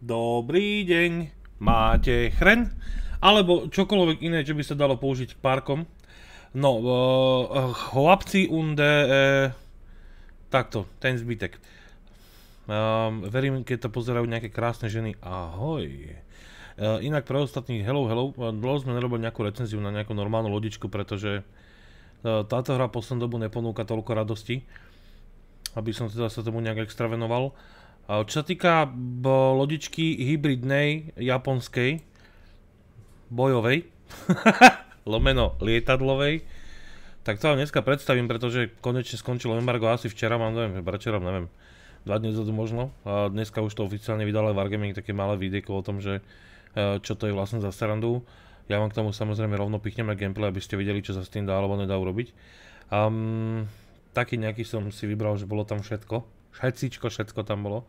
Dobrý deň, máte chren? Alebo čokoľvek iné, čo by sa dalo použiť k parkom. No, uh, chlapci unde, uh, takto, ten zbytek. Um, verím, keď to pozerajú nejaké krásne ženy. Ahoj. Uh, inak pre ostatných, hello, hello, dlho sme nerobili nejakú recenziu na nejakú normálnu lodičku, pretože uh, táto hra poslednú dobu neponúka toľko radosti, aby som teda sa tomu nejak extra venoval. Čo sa týka lodičky hybridnej, japonskej, bojovej, lomeno lietadlovej, tak to vám dneska predstavím, pretože konečne skončilo embargo asi včera, mám neviem, večera, neviem, dva dní zadu možno. A dneska už to oficiálne vydal aj Wargaming, také malé videjko o tom, že e, čo to je vlastne za sarandu. Ja vám k tomu samozrejme rovno pichneme gameplay, aby ste videli, čo sa s tým dá alebo nedá urobiť. Um, taký nejaký som si vybral, že bolo tam všetko Všetcičko, všetko tam bolo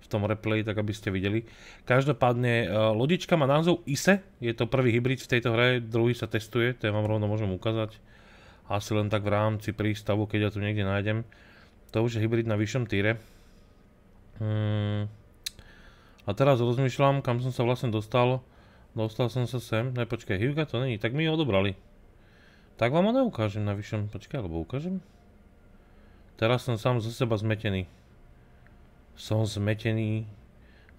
v tom replay, tak aby ste videli. Každopádne, e, lodička má názov ISE, je to prvý hybrid v tejto hre, druhý sa testuje, ja vám rovno môžem ukázať. Asi len tak v rámci prístavu, keď ja tu niekde nájdem. To už je hybrid na vyššom týre. Hmm. A teraz rozmýšľam, kam som sa vlastne dostal. Dostal som sa sem. Ne, počkaj, Hyuga to není, tak mi ho odobrali. Tak vám ho neukážem na vyššom, počkaj, alebo ukážem? Teraz som sám zo seba zmetený. Som zmetený.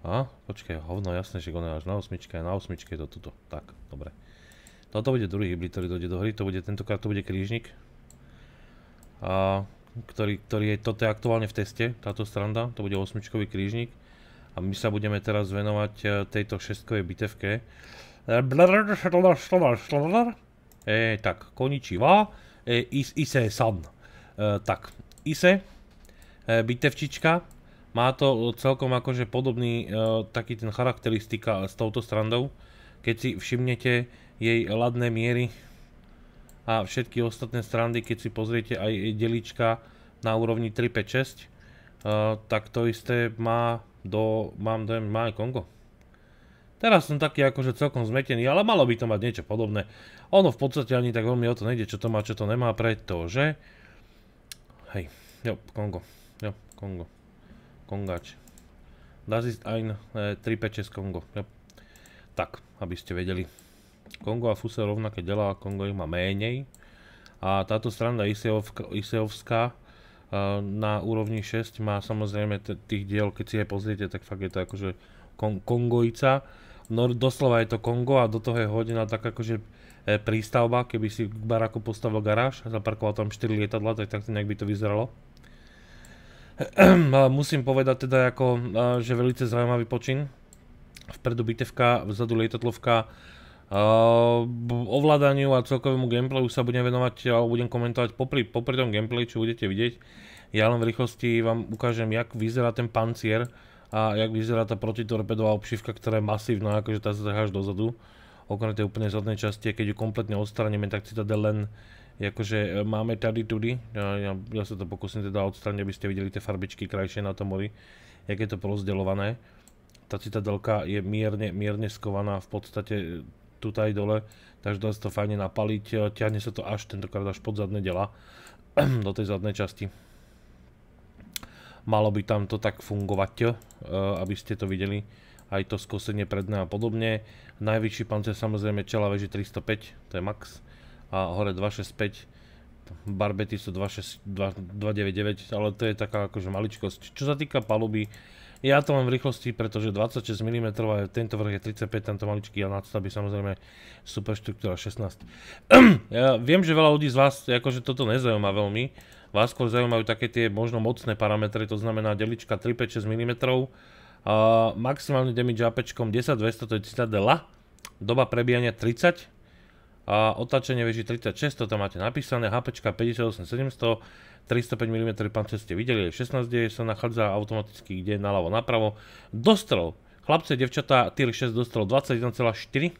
A, počkaj, hovno, jasné, že on až na osmičke, na osmičke je to tuto. Tak, dobre. Toto bude druhý hybrid, ktorý dojde do hry, to bude, tentokrát to bude krížnik. A, ktorý, ktorý je, toto je aktuálne v teste, táto stranda, to bude osmičkový krížnik. A my sa budeme teraz venovať e, tejto šestkovej bitevke. E, tak, koničiva, e, is, ise san. E, tak, ISE, e, bitevčička. Má to celkom akože podobný e, taký ten charakteristika s touto strandou. Keď si všimnete jej ladné miery a všetky ostatné strandy, keď si pozriete aj delička na úrovni 3, 5, 6, tak to isté má do, mám dojem, má aj Kongo. Teraz som taký akože celkom zmetený, ale malo by to mať niečo podobné. Ono v podstate ani tak veľmi o to nejde, čo to má, čo to nemá, pretože Hej, jo, Kongo. Jo, Kongo. Kongač. Das ist ein e, 356 Kongo. Jo. Tak, aby ste vedeli. Kongo a Fuse rovnaké delá, Kongo ich má menej. A táto strana Iseovská e, na úrovni 6 má samozrejme tých diel, keď si aj pozriete, tak fakt je to akože kon Kongojica. No doslova je to Kongo a do toho je hodená tak akože E, prístavba, keby si k baraku postavil garáž a zaparkoval tam 4 lietadla, tak takto nejak by to vyzeralo. Musím povedať teda ako, že veľmi zaujímavý počin. Vpredu bitevka, vzadu lietadlovka. Ovládaniu a celkovému gameplayu sa budem venovať a budem komentovať popri, popri tom gameplay, čo budete vidieť. Ja len v rýchlosti vám ukážem, jak vyzerá ten pancier a jak vyzerá tá protitorpedová obšivka, ktorá je masívna, akože tá sa až dozadu okrem tej úplne zadnej časti, keď ju kompletne odstraníme, tak Citadel len akože máme tady tudy, ja, ja, ja sa to pokúsim teda odstraniť, aby ste videli tie farbičky krajšie na tom mori, jak je to porozdeľované. Tá citadelka je mierne, mierne skovaná v podstate e, tutaj dole, takže dá sa to fajne napaliť, e, ťahne sa to až tentokrát až pod zadné dela, do tej zadnej časti. Malo by tam to tak fungovať, aby ste to videli aj to skosenie predné a podobne. Najvyšší pancer samozrejme čela veži 305, to je max. A hore 265, barbety sú 299, ale to je taká akože maličkosť. Čo sa týka paluby, ja to mám v rýchlosti, pretože 26 mm a tento vrch je 35, tento maličký a nadstavby samozrejme superštruktúra 16. ja viem, že veľa ľudí z vás akože toto nezaujíma veľmi. Vás skôr zaujímajú také tie možno mocné parametre, to znamená delička 356 mm, Uh, maximálny damage APčkom 10-200, to je Citadela. Doba prebíjania 30. A otáčanie veží 36, to tam máte napísané. HPčka 58-700, 305 mm pancer ste videli, 16 kde sa nachádza automaticky, kde naľavo napravo. Dostrel. Chlapce, devčatá, tier 6 dostrel 21,4.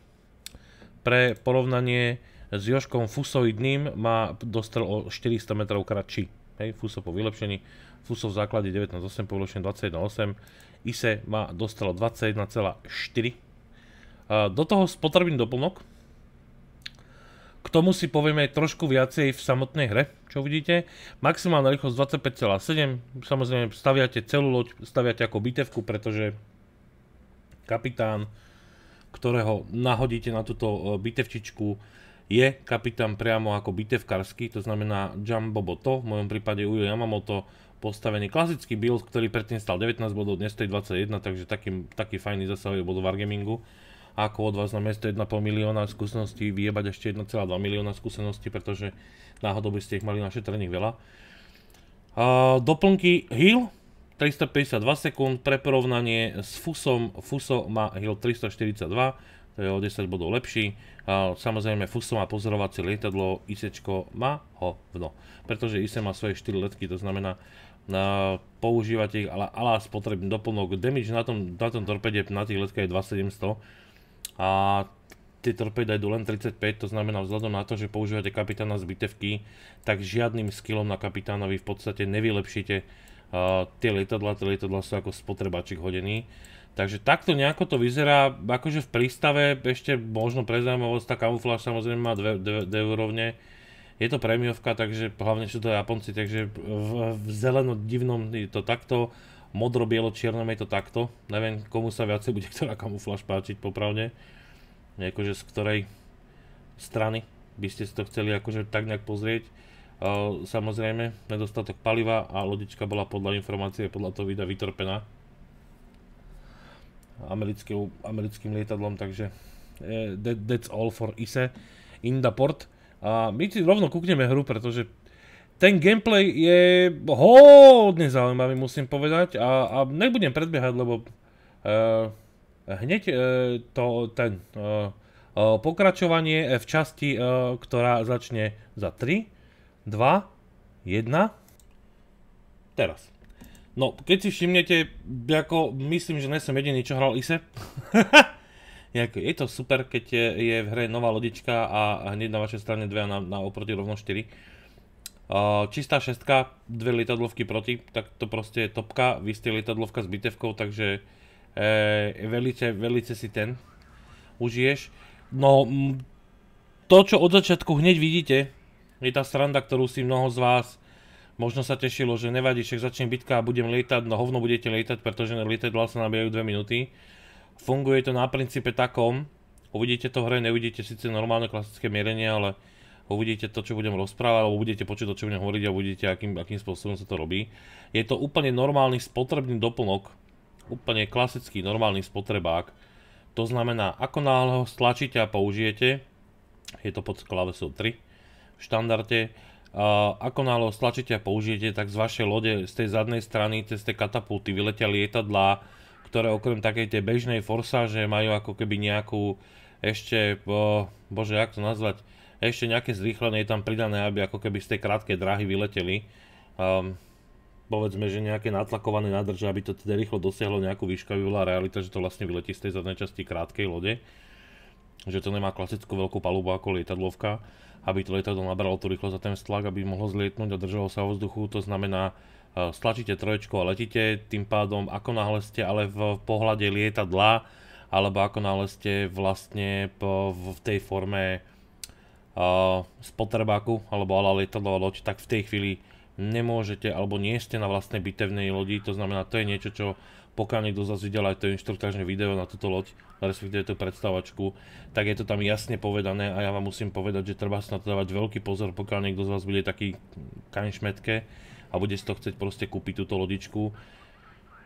Pre porovnanie s Joškom Fusoidným má dostrel o 400 metrov kratší. Hej, Fuso po vylepšení. Fuso v základe 19.8 po vylepšení 21.8. ISE má dostalo 21,4. Do toho spotrebný doplnok. K tomu si povieme trošku viacej v samotnej hre, čo vidíte. Maximálna rýchlosť 25,7. Samozrejme staviate celú loď, staviate ako bitevku, pretože kapitán, ktorého nahodíte na túto e, bitevčičku, je kapitán priamo ako bitevkarský, to znamená Jumbo Boto, v mojom prípade Ujo Yamamoto, postavený klasický build, ktorý predtým stal 19 bodov, dnes stojí 21, takže taký, taký fajný zasahuje bod v Wargamingu. Ako od vás na miesto 1,5 milióna skúseností vyjebať ešte 1,2 milióna skúseností, pretože náhodou by ste ich mali našetrených veľa. Uh, doplnky Heal, 352 sekúnd, pre porovnanie s Fusom, Fuso má Heal 342, to je o 10 bodov lepší. A samozrejme Fuso má pozorovacie lietadlo, Isečko má hovno, pretože Ise má svoje 4 letky, to znamená na používate ich, ale ala spotrebný doplnok. Damage na tom, na tom torpede na tých letkách je 2700 a tie torpedy idú len 35, to znamená vzhľadom na to, že používate kapitána z bitevky, tak žiadnym skillom na kapitánovi v podstate nevylepšíte uh, tie lietadla, tie lietadla sú ako spotrebačik hodený. Takže takto nejako to vyzerá, akože v prístave ešte možno pre zaujímavosť, tá kamufláž samozrejme má 2 úrovne, je to prémiovka, takže hlavne sú to Japonci, takže v, v zeleno divnom je to takto, modro, bielo, čiernom je to takto. Neviem, komu sa viacej bude ktorá kamufláž páčiť popravde. Akože z ktorej strany by ste si to chceli akože tak nejak pozrieť. Samozrejme, nedostatok paliva a lodička bola podľa informácie, podľa toho vida vytorpená americkým, lietadlom, takže that, that's all for ISE in the port. My si rovno kúkneme hru, pretože ten gameplay je hodne zaujímavý, musím povedať. A, a nebudem predbiehať, lebo uh, hneď uh, to, ten uh, uh, pokračovanie v časti, uh, ktorá začne za 3, 2, 1. Teraz. No, keď si všimnete, ako myslím, že nesom jediný, čo hral ISE. je to super, keď je, je v hre nová lodička a hneď na vašej strane dve a na, na oproti rovno 4. Čistá šestka, dve lietadlovky proti, tak to proste je topka, vy ste lietadlovka s bitevkou, takže e, velice, velice si ten užiješ. No, to čo od začiatku hneď vidíte, je tá sranda, ktorú si mnoho z vás možno sa tešilo, že nevadí, však začne bitka a budem lietať, no hovno budete lietať, pretože lietadla sa nabijajú 2 minúty. Funguje to na princípe takom, uvidíte to v hre, neuvidíte síce normálne klasické mierenie, ale uvidíte to, čo budem rozprávať, alebo budete počuť to, čo budem hovoriť a uvidíte, akým, akým spôsobom sa to robí. Je to úplne normálny spotrebný doplnok, úplne klasický normálny spotrebák. To znamená, ako náhle ho stlačíte a použijete, je to pod klávesou 3 v štandarde, ako náhle stlačíte a použijete, tak z vašej lode, z tej zadnej strany, cez tie katapulty vyletia lietadlá, ktoré okrem takej tej bežnej forsáže majú ako keby nejakú ešte, bo, bože, jak to nazvať, ešte nejaké zrýchlenie je tam pridané, aby ako keby z tej krátkej dráhy vyleteli. Um, povedzme, že nejaké natlakované nádrže, aby to teda rýchlo dosiahlo nejakú výšku, aby bola realita, že to vlastne vyletí z tej zadnej časti krátkej lode. Že to nemá klasickú veľkú palubu ako lietadlovka, aby to lietadlo nabralo tú rýchlosť za ten stlak, aby mohlo zlietnúť a držalo sa vo vzduchu. To znamená, stlačíte troječku a letíte, tým pádom ako náhle ste ale v pohľade lietadla, alebo ako náhle ste vlastne v tej forme uh, spotrebáku, alebo ala lietadlová loď, tak v tej chvíli nemôžete, alebo nie ste na vlastnej bitevnej lodi, to znamená, to je niečo, čo pokiaľ niekto zase videl aj to inštruktážne video na túto loď, respektíve tú predstavačku, tak je to tam jasne povedané a ja vám musím povedať, že treba sa na to dávať veľký pozor, pokiaľ niekto z vás bude taký kaňšmetke, a bude si to chcieť proste kúpiť túto lodičku,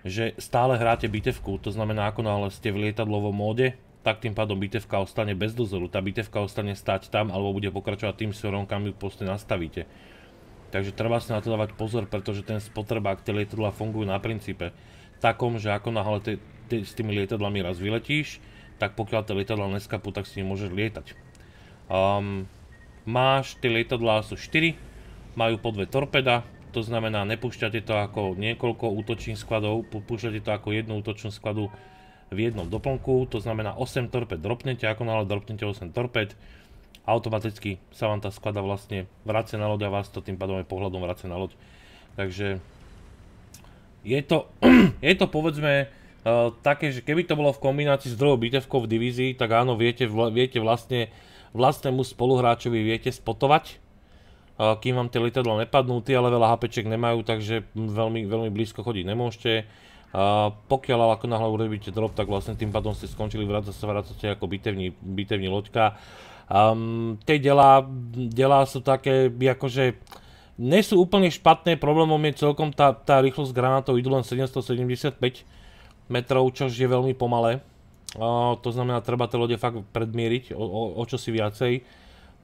že stále hráte bitevku, to znamená ako náhle ste v lietadlovom móde, tak tým pádom bitevka ostane bez dozoru, tá bitevka ostane stať tam alebo bude pokračovať tým smerom, kam ju proste nastavíte. Takže treba si na to dávať pozor, pretože ten spotrebák, tie lietadla fungujú na princípe takom, že ako náhle te, te, s tými lietadlami raz vyletíš, tak pokiaľ tie lietadla neskapú, tak si môžeš lietať. Um, máš, tie lietadlá sú 4, majú po dve torpeda, to znamená, nepúšťate to ako niekoľko útočných skladov, púšťate to ako jednu útočnú skladu v jednom doplnku, to znamená 8 torped dropnete, ako náhle dropnete 8 torped, automaticky sa vám tá sklada vlastne vracia na loď a vás to tým pádom aj pohľadom vracia na loď. Takže je to, je to povedzme uh, také, že keby to bolo v kombinácii s druhou bitevkou v divízii, tak áno, viete, viete vlastne vlastnému spoluhráčovi viete spotovať, kým vám tie lietadla nepadnú, tie ale veľa HPček nemajú, takže veľmi, veľmi blízko chodiť nemôžete. Pokiaľ ako náhle urobíte drop, tak vlastne tým pádom ste skončili vrácať sa vracate ako bitevní, bitevní loďka. Um, tie delá, delá sú také, akože nie sú úplne špatné, problémom je celkom tá, tá rýchlosť granátov, idú len 775 metrov, čo je veľmi pomalé. Uh, to znamená, treba tie lode fakt predmieriť o, o, o čosi viacej.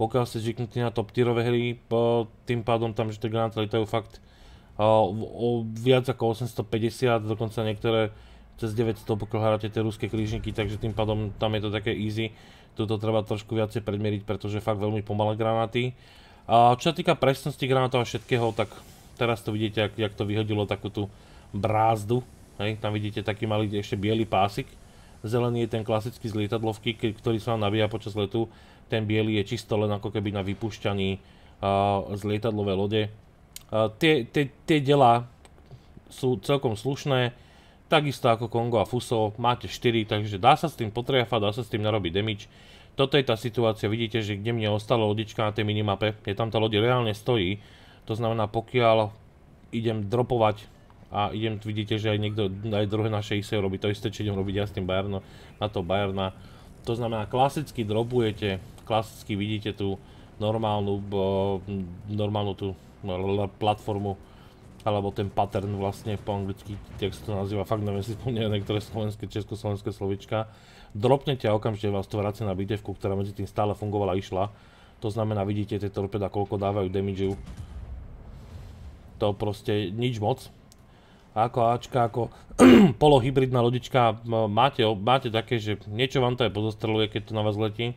Pokiaľ ste zvyknutí na top tierové hry, uh, tým pádom tam, že tie granáty letajú fakt o viac ako 850, dokonca niektoré cez 900, pokiaľ hráte tie ruské krížniky, takže tým pádom tam je to také easy. Tuto treba trošku viacej predmieriť, pretože fakt veľmi pomalé granáty. A čo sa týka presnosti granátov a všetkého, tak teraz to vidíte, jak, to vyhodilo takú tú brázdu. Hej, tam vidíte taký malý ešte biely pásik Zelený je ten klasický z lietadlovky, ktorý sa vám nabíja počas letu. Ten biely je čisto len ako keby na vypúšťaní z lietadlovej lode. Tie, tie, tie delá sú celkom slušné, takisto ako Kongo a Fuso, máte 4, takže dá sa s tým potriafať, dá sa s tým narobiť damage. Toto je tá situácia, vidíte, že kde mne ostala lodička na tej minimape, je tam tá lode reálne stojí, to znamená pokiaľ idem dropovať a idem, vidíte, že aj niekto, aj druhé naše ISO robí to isté, čo idem robiť ja s tým Bayerno, na to Bayerna. To znamená, klasicky dropujete, klasicky vidíte tú normálnu, normálnu tú platformu, alebo ten pattern vlastne po anglicky, sa to nazýva, fakt neviem si spomínať niektoré slovenské, československé slovička. Dropnete a okamžite vás to vracia na bitevku, ktorá medzi tým stále fungovala a išla. To znamená, vidíte tie torpeda, koľko dávajú damage To proste nič moc ako Ačka, ako polohybridná lodička, máte, máte také, že niečo vám to aj pozostreluje, keď to na vás letí.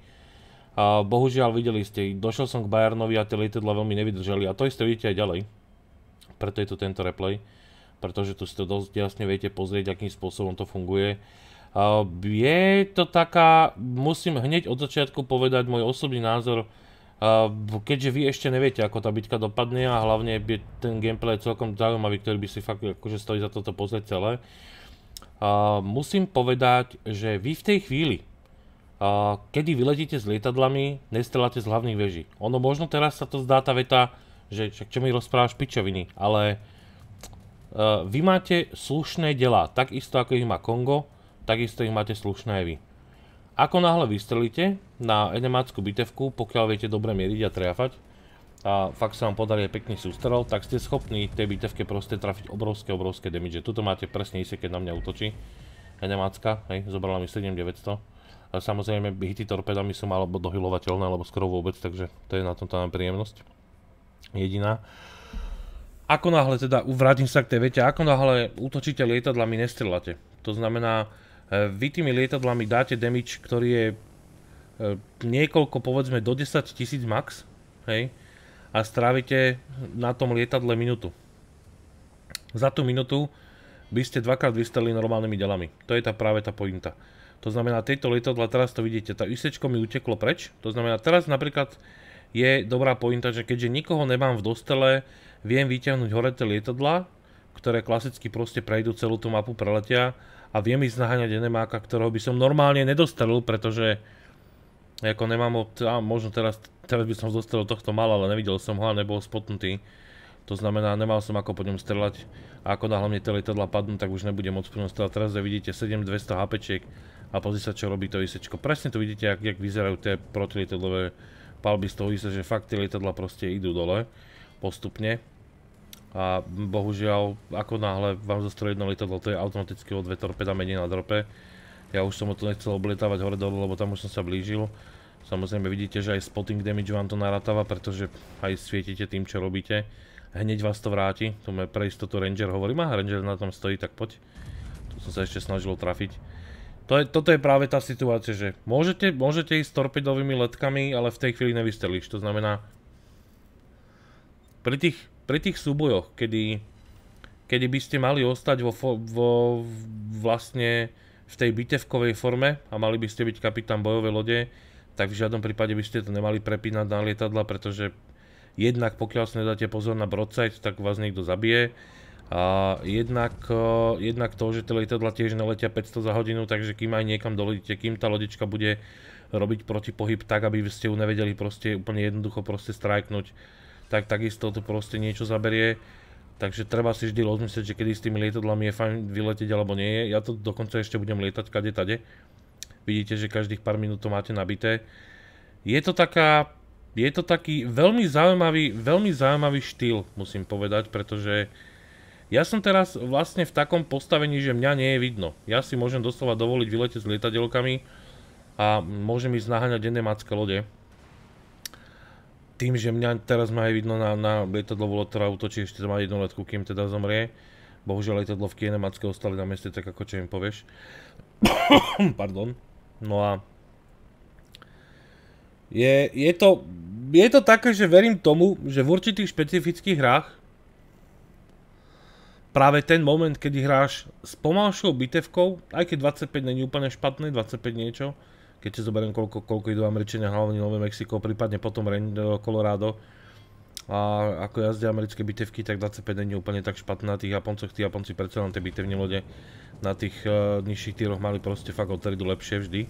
Bohužiaľ videli ste, došiel som k Bayernovi a tie lietadla veľmi nevydržali a to isté vidíte aj ďalej. Preto je tu tento replay, pretože tu si to dosť jasne viete pozrieť, akým spôsobom to funguje. Je to taká, musím hneď od začiatku povedať môj osobný názor, keďže vy ešte neviete, ako tá bitka dopadne a hlavne je ten gameplay celkom zaujímavý, ktorý by si fakt akože stojí za toto pozrieť celé. musím povedať, že vy v tej chvíli, kedy vyletíte s lietadlami, nestreláte z hlavných veží. Ono možno teraz sa to zdá tá veta, že čo mi rozprávaš pičoviny, ale vy máte slušné delá, takisto ako ich má Kongo, takisto ich máte slušné aj vy. Ako náhle vystrelíte na enemácku bitevku, pokiaľ viete dobre mieriť a trafať, a fakt sa vám podarí pekný sústrel, tak ste schopní tej bitevke proste trafiť obrovské, obrovské damage. Tuto máte presne isté, keď na mňa útočí. Enemácka, hej, zobrala mi 7900. Samozrejme, hity torpedami sú malo dohylovateľné, alebo skoro vôbec, takže to je na tom tá príjemnosť. Jediná. Ako náhle teda, vrátim sa k tej vete, ako náhle útočíte lietadlami, nestrelate. To znamená, E, vy tými lietadlami dáte damage, ktorý je e, niekoľko, povedzme, do 10 tisíc max, hej, a strávite na tom lietadle minútu. Za tú minútu by ste dvakrát vystrelili normálnymi delami. To je tá práve tá pointa. To znamená, tieto lietadla, teraz to vidíte, tá isečko mi uteklo preč. To znamená, teraz napríklad je dobrá pointa, že keďže nikoho nemám v dostele, viem vyťahnuť hore tie lietadla, ktoré klasicky proste prejdú celú tú mapu, preletia a viem ísť naháňať enemáka, ktorého by som normálne nedostrelil, pretože ako nemám, a možno teraz, teraz by som dostrelil tohto mal, ale nevidel som ho a nebol spotnutý. To znamená, nemal som ako po ňom strelať a ako náhle mne tie lietadla padnú, tak už nebudem môcť po ňom strelať. Teraz vidíte 7200 HPčiek a pozri sa, čo robí to isečko. Presne tu vidíte, jak, jak vyzerajú tie protilietadlové palby z toho isé, že fakt tie lietadla proste idú dole postupne a bohužiaľ, ako náhle vám zostrelí jedno lietadlo, to je automaticky o dve torpeda menej na drope. Ja už som o to nechcel oblietávať hore dole, lebo tam už som sa blížil. Samozrejme vidíte, že aj spotting damage vám to narátáva, pretože aj svietite tým, čo robíte. Hneď vás to vráti, je pre istotu Ranger hovorím, a Ranger na tom stojí, tak poď. Tu som sa ešte snažil trafiť. To je, toto je práve tá situácia, že môžete, môžete ísť s torpedovými letkami, ale v tej chvíli nevystrelíš. To znamená, pri tých pri tých súbojoch, kedy, kedy by ste mali ostať vo, vo vlastne v tej bitevkovej forme a mali by ste byť kapitán bojovej lode, tak v žiadnom prípade by ste to nemali prepínať na lietadla, pretože jednak pokiaľ si nedáte pozor na broadside, tak vás niekto zabije. A jednak, jednak to, že tie lietadla tiež neletia 500 za hodinu, takže kým aj niekam doletíte, kým tá lodička bude robiť protipohyb tak, aby ste ju nevedeli proste úplne jednoducho proste strajknúť, tak takisto to proste niečo zaberie. Takže treba si vždy rozmyslieť, že kedy s tými lietadlami je fajn vyletieť alebo nie je. Ja to dokonca ešte budem lietať kade tade. Vidíte, že každých pár minút to máte nabité. Je to taká, je to taký veľmi zaujímavý, veľmi zaujímavý štýl, musím povedať, pretože ja som teraz vlastne v takom postavení, že mňa nie je vidno. Ja si môžem doslova dovoliť vyletieť s lietadelkami a môžem ísť naháňať denné macké lode. Tým, že mňa teraz má aj vidno na, na lietadlo, ktorá útočí ešte má jednu letku, kým teda zomrie. Bohužiaľ lietadlo v Kiene ostali na mieste, tak ako čo im povieš. Pardon. No a je, je, to, je to také, že verím tomu, že v určitých špecifických hrách práve ten moment, kedy hráš s pomalšou bitevkou, aj keď 25 není úplne špatný, 25 niečo, keď si zoberiem koľko, koľko idú Američania, hlavne Nové Mexiko, prípadne potom Ren, Colorado, a ako jazdia americké bitevky, tak 25 není úplne tak špatné na tých Japoncoch, tí Japonci predsa len tie bitevní lode na tých uh, nižších týroch mali proste fakt odtredu lepšie vždy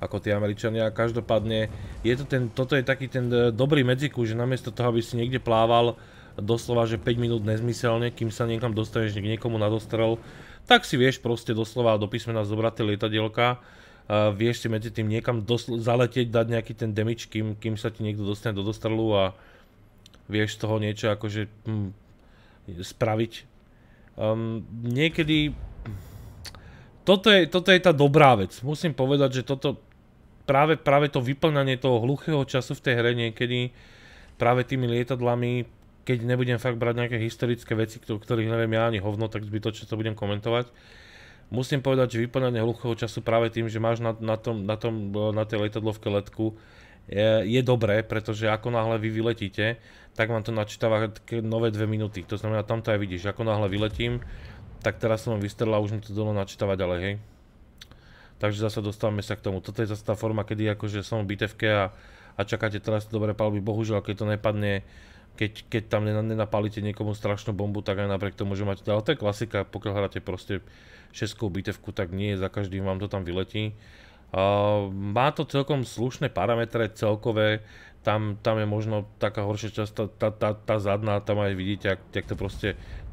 ako tí Američania. Každopádne je to ten, toto je taký ten uh, dobrý medziku, že namiesto toho, aby si niekde plával doslova, že 5 minút nezmyselne, kým sa niekam dostaneš k niekomu na dostrel, tak si vieš proste doslova do písmena zobrať tie lietadielka, uh, vieš si medzi tým niekam zaletieť, dať nejaký ten damage, kým, kým sa ti niekto dostane do dostrelu a vieš z toho niečo akože hm, spraviť. Um, niekedy toto je, toto je tá dobrá vec. Musím povedať, že toto práve, práve to vyplňanie toho hluchého času v tej hre niekedy práve tými lietadlami, keď nebudem fakt brať nejaké historické veci, ktorých neviem ja ani hovno, tak zbytočne to budem komentovať. Musím povedať, že vyplňanie hluchého času práve tým, že máš na, na, tom, na, tom, na tej lietadlovke letku, je, je dobré, pretože ako náhle vy vyletíte, tak vám to načítava nové dve minúty. To znamená, tam to aj vidíš, ako náhle vyletím, tak teraz som vystrel a už mi to dolo načítava ďalej, hej. Takže zase dostávame sa k tomu. Toto je zase tá forma, kedy akože som v bitevke a, a čakáte teraz dobré palby. Bohužiaľ, keď to nepadne, keď, keď tam nenapálite niekomu strašnú bombu, tak aj napriek tomu, že máte... Ale to je klasika, pokiaľ hráte proste šeskou bitevku, tak nie za každým vám to tam vyletí. Uh, má to celkom slušné parametre celkové, tam, tam je možno taká horšia časť, tá, tá, tá, tá zadná, tam aj vidíte, ak, ak to proste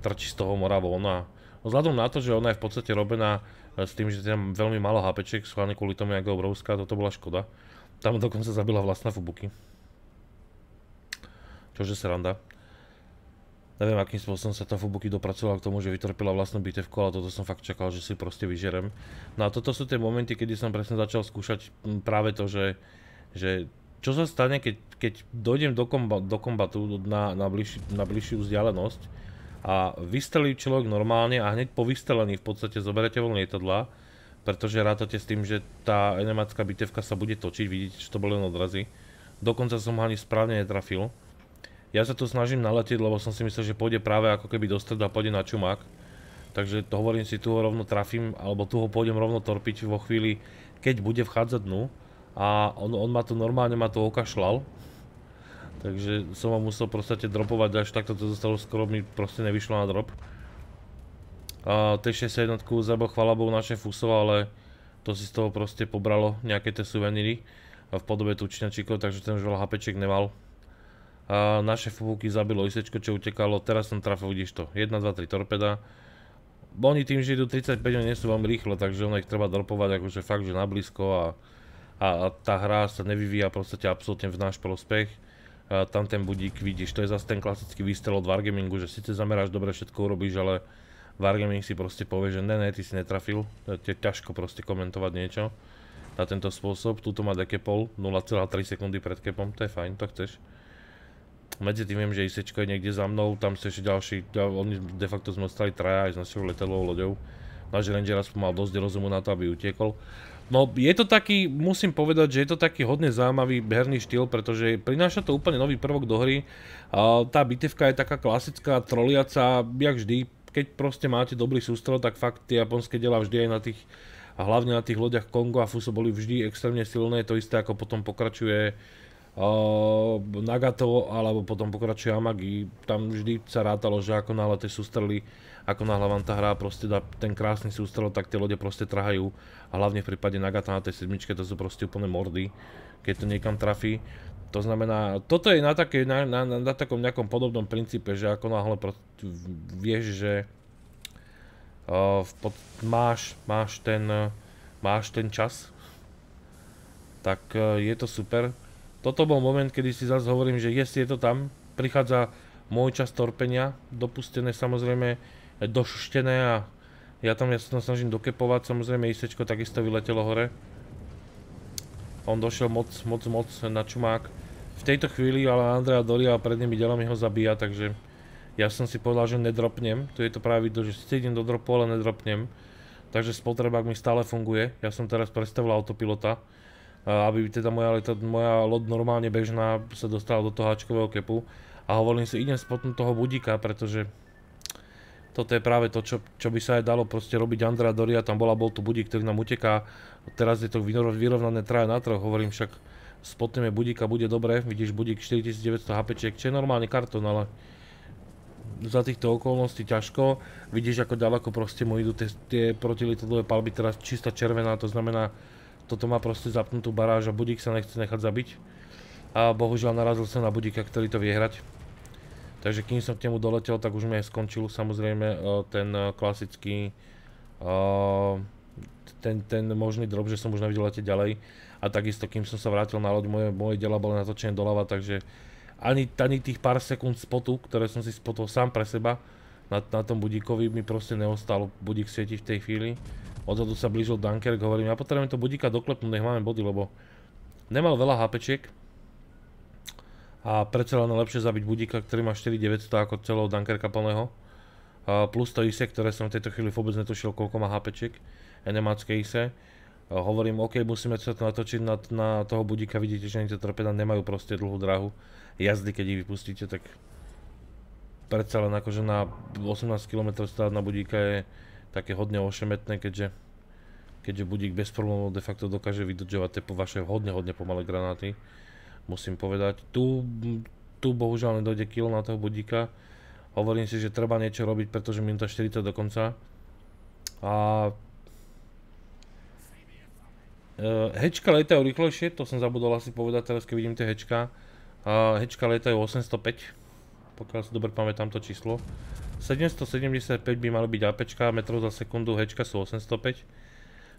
trčí z toho mora von Vzhľadom na to, že ona je v podstate robená e, s tým, že tam veľmi málo HPček, schválne kvôli tomu, ako obrovská, toto bola škoda. Tam dokonca zabila vlastná Fubuki. Čože sranda. Neviem, akým spôsobom sa tá Fubuki dopracovala k tomu, že vytrpila vlastnú bitevku, ale toto som fakt čakal, že si proste vyžerem. No a toto sú tie momenty, kedy som presne začal skúšať práve to, že, že čo sa stane, keď, keď dojdem do, komba, do kombatu na, na, bližší, na bližšiu vzdialenosť, a vystrelí človek normálne a hneď po vystrelení v podstate zoberete von lietadla, pretože rátate s tým, že tá enemacká bitevka sa bude točiť, vidíte, že to boli len odrazy. Dokonca som ho ani správne netrafil. Ja sa tu snažím naletieť, lebo som si myslel, že pôjde práve ako keby do stredu a pôjde na čumák. Takže to hovorím si, tu ho rovno trafím, alebo tu ho pôjdem rovno torpiť vo chvíli, keď bude vchádzať dnu. A on, on ma tu normálne ma tu okašľal, Takže som ho musel proste dropovať, až takto to zostalo skoro mi proste nevyšlo na drop. A T61 zabil chvala Bohu naše fuso, ale to si z toho proste pobralo nejaké tie suveníry v podobe tučňačíkov, takže ten už veľa HPček nemal. A naše fúky zabilo isečko, čo utekalo, teraz som trafil, vidíš to, 1, 2, 3 torpeda. Oni tým, že idú 35, oni nie sú veľmi rýchlo, takže ono ich treba dropovať akože fakt, že na blízko a, a, a tá hra sa nevyvíja podstate absolútne v náš prospech. Tam ten budík vidíš, to je zase ten klasický výstrel od Wargamingu, že síce zameráš dobre, všetko urobíš, ale Wargaming si proste povie, že ne, ne, ty si netrafil, je ťažko proste komentovať niečo na tento spôsob, tuto má dekepol 0,3 sekundy pred kepom, to je fajn, to chceš. Medzi tým viem, že ISčko je niekde za mnou, tam sú ešte ďalší, oni de facto sme ostali traja aj s našou letadlovou loďou. Náš Ranger aspoň mal dosť rozumu na to, aby utiekol. No je to taký, musím povedať, že je to taký hodne zaujímavý herný štýl, pretože prináša to úplne nový prvok do hry. Tá bitevka je taká klasická, troliaca, jak vždy. Keď proste máte dobrý sústrel, tak fakt tie japonské diela vždy aj na tých, hlavne na tých loďach Kongo a Fuso boli vždy extrémne silné. To isté ako potom pokračuje Nagato, alebo potom pokračuje Amagi. Tam vždy sa rátalo, že ako náhle tie sústrely, ako náhle vám tá hra proste dá ten krásny sústrel, tak tie lode proste trhajú. A hlavne v prípade Nagata na tej sedmičke to sú proste úplne mordy, keď to niekam trafí. To znamená, toto je na, také, na, na, na, takom nejakom podobnom princípe, že ako náhle vieš, že uh, pod, máš, máš, ten, máš ten čas, tak uh, je to super. Toto bol moment, kedy si zase hovorím, že yes, je to tam, prichádza môj čas torpenia, dopustené samozrejme došuštené a ja tam ja sa snažím dokepovať, samozrejme ISčko takisto vyletelo hore. On došiel moc, moc, moc na čumák. V tejto chvíli ale Andrea Doria prednými delami ho zabíja, takže ja som si povedal, že nedropnem. Tu je to práve vidno, že si idem do dropu, ale nedropnem. Takže spotrebák mi stále funguje. Ja som teraz predstavil autopilota, aby teda moja, moja loď normálne bežná sa dostala do toho hačkového kepu. A hovorím si, idem spotnúť toho budíka, pretože toto je práve to, čo, čo by sa aj dalo proste robiť. Andrea Doria, tam bola, bol tu budík, ktorý nám uteká, teraz je to vyrovnané traja na troch, hovorím však, spotneme budíka, bude dobre, vidíš budík 4900 HP, čo je normálne kartón, ale za týchto okolností ťažko, vidíš ako ďaleko proste mu idú tie, tie protilitadlové palby, teraz čistá červená, to znamená, toto má proste zapnutú baráž a budík sa nechce nechať zabiť. A bohužiaľ narazil sa na budíka, ktorý to vie hrať. Takže kým som k nemu doletel, tak už mi aj skončil samozrejme e, ten e, klasický e, ten, ten možný drop, že som už nevidel letieť ďalej. A takisto, kým som sa vrátil na loď, moje, moje dela boli natočené doľava, takže ani, ani tých pár sekúnd spotu, ktoré som si spotol sám pre seba, na, na tom budíkovi mi proste neostal budík svieti v tej chvíli. Odzadu sa blížil Dunkerk, hovorím, ja potrebujem to budíka doklepnúť, nech máme body, lebo nemal veľa HPčiek, a predsa len lepšie zabiť budíka, ktorý má 4900 ako celého Dunkerka plného. Plus to ISE, ktoré som v tejto chvíli vôbec netušil, koľko má HPček. NMAčké ISE. Hovorím, OK, musíme sa to natočiť na, na toho budíka, vidíte, že ani tie torpeda nemajú proste dlhú dráhu jazdy, keď ich vypustíte, tak predsa len akože na 18 km stáť na budíka je také hodne ošemetné, keďže keďže budík bez problémov de facto dokáže vydržovať tie vaše hodne, hodne pomalé granáty musím povedať. Tu, tu bohužiaľ nedojde kill na toho budíka. Hovorím si, že treba niečo robiť, pretože minúta 40 do konca. A... Uh, hečka letajú rýchlejšie, to som zabudol asi povedať teraz, keď vidím tie hečka. Uh, hečka letajú 805, pokiaľ si dobre pamätám to číslo. 775 by mali byť APčka, metrov za sekundu, hečka sú 805.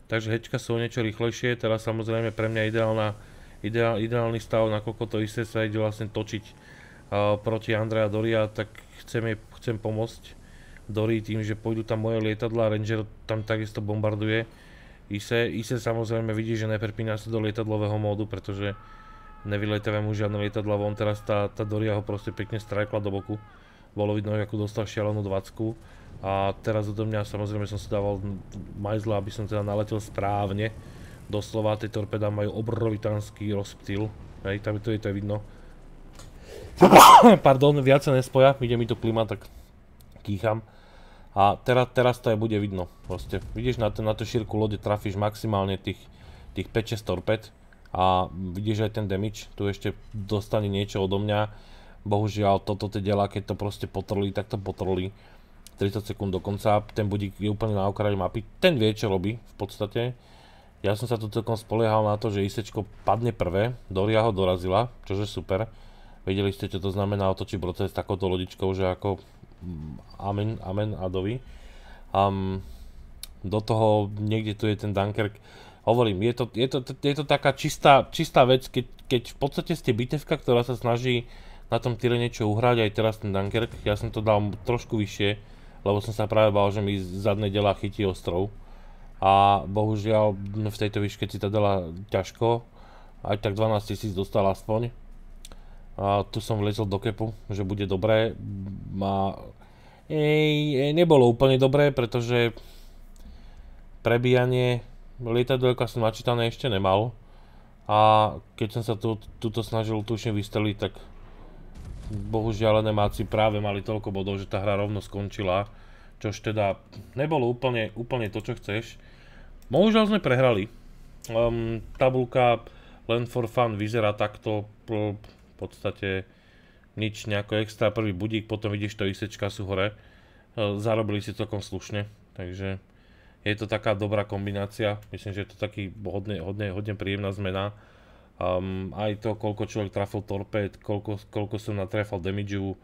Takže hečka sú niečo rýchlejšie, teraz samozrejme pre mňa ideálna ideál, ideálny stav, nakoľko to isté sa ide vlastne točiť uh, proti Andrea Doria, tak chcem, je, chcem pomôcť Dori tým, že pôjdu tam moje lietadla, Ranger tam takisto bombarduje. Ise, Ise samozrejme vidí, že neprepína sa do lietadlového módu, pretože nevyletáva mu žiadne lietadla von, teraz tá, tá Doria ho proste pekne strajkla do boku. Bolo vidno, ako dostal šialenú 20 a teraz odo mňa samozrejme som si dával majzla, aby som teda naletel správne Doslova tie torpeda majú obrovitánsky rozptyl. Hej, tam to je to vidno. Pardon, viac sa nespoja, ide mi tu klima, tak kýcham. A teraz, teraz to aj bude vidno. Proste, vidíš, na, to, na tú šírku lode trafíš maximálne tých, tých 5-6 torped a vidíš aj ten damage, tu ešte dostane niečo odo mňa. Bohužiaľ, toto tie diela, keď to proste potrlí, tak to potrlí. 30 sekúnd do konca, ten budík je úplne na okraji mapy, ten vie čo robí v podstate. Ja som sa tu celkom spoliehal na to, že ISčko padne prvé, Doria ho dorazila, čože super. Vedeli ste, čo to znamená otočiť proces takouto lodičkou, že ako mm, amen, amen adovi. Um, do toho niekde tu je ten Dunkirk. Hovorím, je to, je to, je to taká čistá, čistá vec, keď, keď v podstate ste bitevka, ktorá sa snaží na tom týre niečo uhrať, aj teraz ten Dunkirk. Ja som to dal trošku vyššie, lebo som sa práve bál, že mi zadné dela chytí ostrov a bohužiaľ v tejto výške Citadela ťažko, aj tak 12 tisíc dostal aspoň. A tu som vlezol do kepu, že bude dobré. A ej, nebolo úplne dobré, pretože prebíjanie lietadelka som načítané ešte nemal. A keď som sa tu, tuto snažil tušne vysteliť, tak bohužiaľ nemáci práve mali toľko bodov, že tá hra rovno skončila. Čož teda nebolo úplne, úplne to, čo chceš. Bohužiaľ sme prehrali. Um, tabulka len for fun vyzerá takto, v podstate nič nejako extra, prvý budík, potom vidíš to isečka sú hore, e, zarobili si celkom slušne, takže je to taká dobrá kombinácia, myslím, že je to taký hodne, hodne, hodne príjemná zmena. Um, aj to, koľko človek trafil torped, koľko, koľko som natrafal damageu,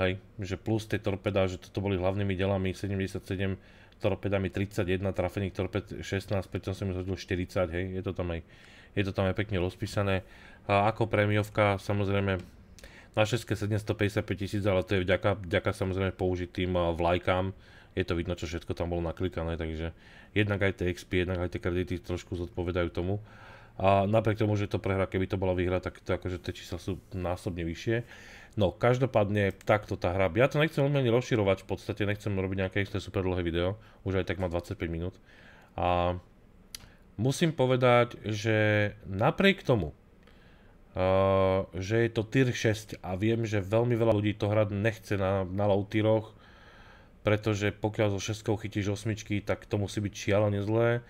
hej, že plus tie torpeda, že toto boli hlavnými delami, 77 torpedami 31, trafených torped 16, pritom som zhodil 40, hej, je to tam aj, je to tam aj pekne rozpísané. A ako prémiovka, samozrejme, na 6 755 tisíc, ale to je vďaka, vďaka samozrejme použitým vlajkám, je to vidno, čo všetko tam bolo naklikané, takže jednak aj tie XP, jednak aj tie kredity trošku zodpovedajú tomu. A napriek tomu, že to prehra, keby to bola výhra, tak to akože tie čísla sú násobne vyššie. No, každopádne takto tá hra. Ja to nechcem veľmi ani rozširovať, v podstate nechcem robiť nejaké isté super dlhé video, už aj tak má 25 minút. A musím povedať, že napriek tomu, uh, že je to tier 6 a viem, že veľmi veľa ľudí to hrať nechce na, na low tieroch, pretože pokiaľ so 6 chytíš osmičky, tak to musí byť šialene zlé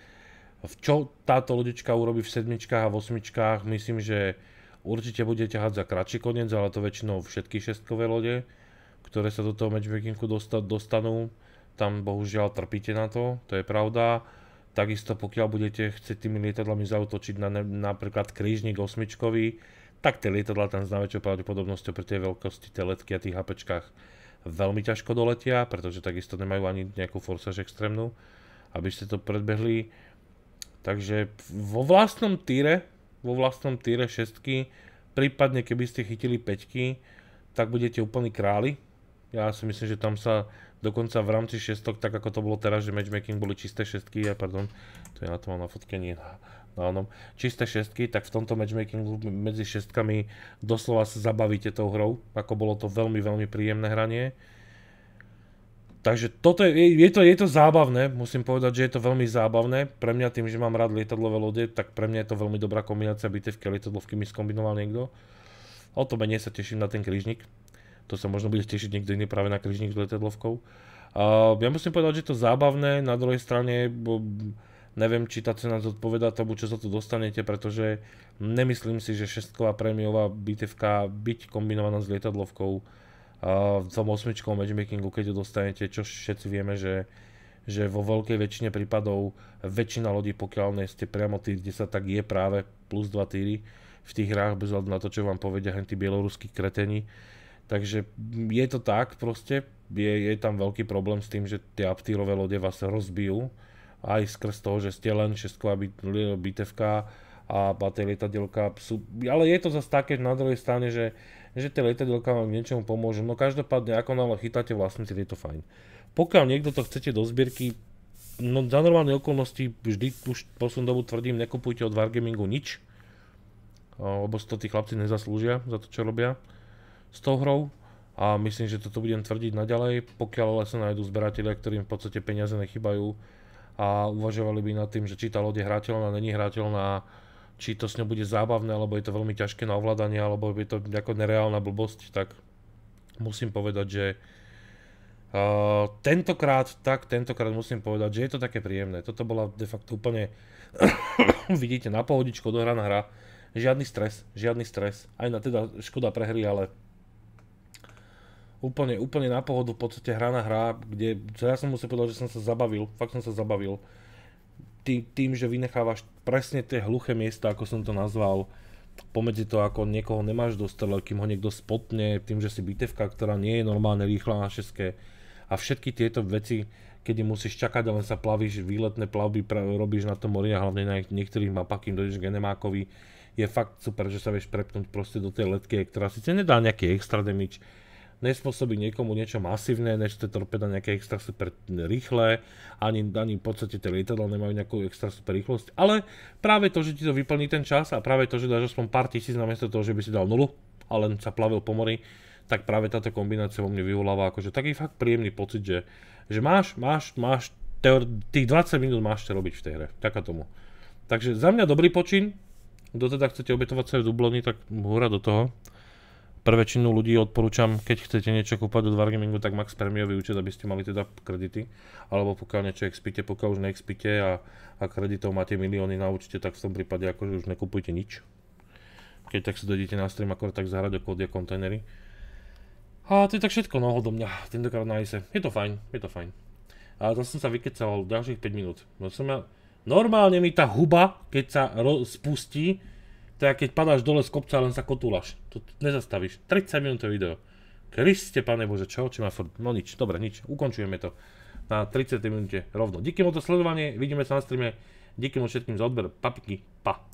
čo táto lodička urobí v sedmičkách a v osmičkách, myslím, že určite bude ťahať za kratší koniec, ale to väčšinou všetky šestkové lode, ktoré sa do toho matchmakingu dostanú. Tam bohužiaľ trpíte na to, to je pravda. Takisto pokiaľ budete chcieť tými lietadlami zautočiť na ne, napríklad krížnik osmičkový, tak tie lietadla tam s najväčšou pravdepodobnosťou pri tej veľkosti tej letky a tých HPčkách veľmi ťažko doletia, pretože takisto nemajú ani nejakú forsaž extrémnu, aby ste to predbehli. Takže vo vlastnom týre, vo vlastnom týre šestky, prípadne keby ste chytili peťky, tak budete úplný králi. Ja si myslím, že tam sa dokonca v rámci šestok, tak ako to bolo teraz, že matchmaking boli čisté šestky, ja pardon, to ja to mám na fotke, nie na, na onom, čisté šestky, tak v tomto matchmakingu medzi šestkami doslova sa zabavíte tou hrou, ako bolo to veľmi, veľmi príjemné hranie. Takže toto je, je, to, je to zábavné, musím povedať, že je to veľmi zábavné. Pre mňa tým, že mám rád lietadlové lode, tak pre mňa je to veľmi dobrá kombinácia bitevky a lietadlovky mi skombinoval niekto. O to menej sa teším na ten krížnik. To sa možno bude tešiť niekto iný práve na krížnik s lietadlovkou. Uh, ja musím povedať, že je to zábavné, na druhej strane bo, neviem, či tá cena zodpoveda tomu, čo sa tu dostanete, pretože nemyslím si, že šestková prémiová bitevka byť kombinovaná s lietadlovkou v tom osmičkovom matchmakingu, keď ho dostanete, čo všetci vieme, že, že vo veľkej väčšine prípadov väčšina lodí, pokiaľ nie ste priamo tých 10, tak je práve plus 2 týry v tých hrách, bez hľadu na to, čo vám povedia tí bieloruskí kreteni. Takže je to tak proste, je, je tam veľký problém s tým, že tie aptírové lode vás rozbijú, aj skrz toho, že ste len šestková bitevka a tie lietadielka sú, ale je to zase také na druhej strane, že že tie lietadielka vám k niečomu pomôžu. No každopádne, ako náhle chytáte vlastníci, je to fajn. Pokiaľ niekto to chcete do zbierky, no za normálne okolnosti vždy už poslednú dobu tvrdím, nekupujte od Wargamingu nič, lebo to tí chlapci nezaslúžia za to, čo robia s tou hrou. A myslím, že toto budem tvrdiť naďalej, pokiaľ ale sa nájdú zberatelia, ktorým v podstate peniaze nechybajú a uvažovali by nad tým, že či tá loď je hrateľná, není hrateľná, či to s ňou bude zábavné, alebo je to veľmi ťažké na ovládanie, alebo je to ako nereálna blbosť, tak musím povedať, že uh, tentokrát, tak tentokrát musím povedať, že je to také príjemné. Toto bola de facto úplne, vidíte, na pohodičku odohraná hra. Žiadny stres, žiadny stres. Aj na teda škoda prehry, ale úplne, úplne na pohodu v podstate hraná hra, kde ja som musel povedať, že som sa zabavil, fakt som sa zabavil tý, tým, že vynechávaš presne tie hluché miesta, ako som to nazval, pomedzi to, ako niekoho nemáš dostať, kým ho niekto spotne, tým, že si bitevka, ktorá nie je normálne rýchla na šeske a všetky tieto veci, kedy musíš čakať a len sa plavíš, výletné plavby pra- robíš na tom mori a hlavne na niektorých mapách, kým dojdeš k Enemákovi, je fakt super, že sa vieš prepnúť proste do tej letky, ktorá síce nedá nejaký extra damage, nespôsobí niekomu niečo masívne, než tie torpeda nejaké extra super rýchle, ani, ani v podstate tie lietadla nemajú nejakú extra super rýchlosť, ale práve to, že ti to vyplní ten čas a práve to, že dáš aspoň pár tisíc namiesto toho, že by si dal nulu a len sa plavil po mori, tak práve táto kombinácia vo mne vyvoláva akože taký fakt príjemný pocit, že, že máš, máš, máš, teor- tých 20 minút máš čo robiť v tej hre, taká tomu. Takže za mňa dobrý počin, kto teda chcete obetovať svoje dublony, tak hura do toho pre väčšinu ľudí odporúčam, keď chcete niečo kúpať od Wargamingu, tak max prémiový účet, aby ste mali teda kredity, alebo pokiaľ niečo expíte, pokiaľ už neexpíte a, a kreditov máte milióny na účte, tak v tom prípade akože už nekupujte nič. keď tak si dojdete na stream, akorát tak zahrať okolo kontajnery. A to je tak všetko, no do mňa, tentokrát na ISE. Je to fajn, je to fajn. Ale to som sa vykecal ďalších 5 minút. No som ja... Normálne mi tá huba, keď sa spustí, to je keď padáš dole z kopca a len sa kotúlaš. To nezastavíš. 30 minútové video. Kriste, pane Bože, čo? Či má furt... No nič, dobre, nič. Ukončujeme to na 30 minúte rovno. Díky moc za sledovanie, vidíme sa na streame. Díky moc všetkým za odber. Papiky, pa.